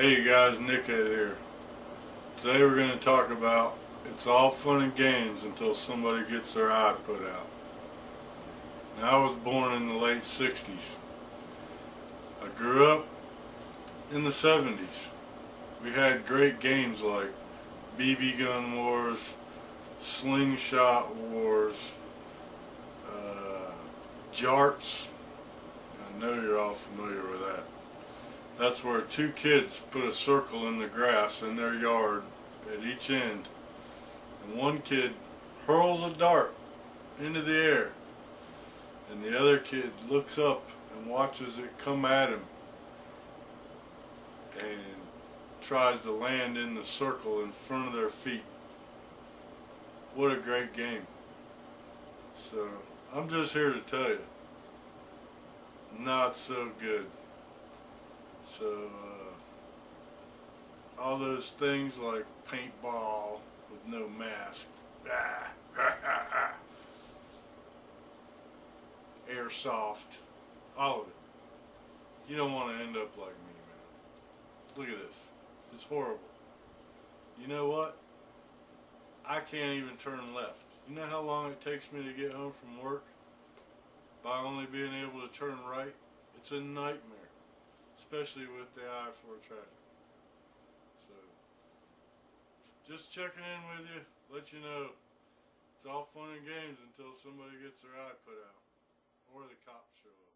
Hey guys, Nick Hall here. Today we're going to talk about it's all fun and games until somebody gets their eye put out. Now I was born in the late 60s. I grew up in the 70s. We had great games like BB gun wars, slingshot wars, uh, jarts. I know you're all familiar with that. That's where two kids put a circle in the grass in their yard at each end. And one kid hurls a dart into the air. And the other kid looks up and watches it come at him and tries to land in the circle in front of their feet. What a great game. So, I'm just here to tell you, not so good. So, uh, all those things like paintball with no mask, airsoft, all of it. You don't want to end up like me, man. Look at this. It's horrible. You know what? I can't even turn left. You know how long it takes me to get home from work? By only being able to turn right? It's a nightmare especially with the I-4 traffic. So, just checking in with you, let you know it's all fun and games until somebody gets their eye put out or the cops show up.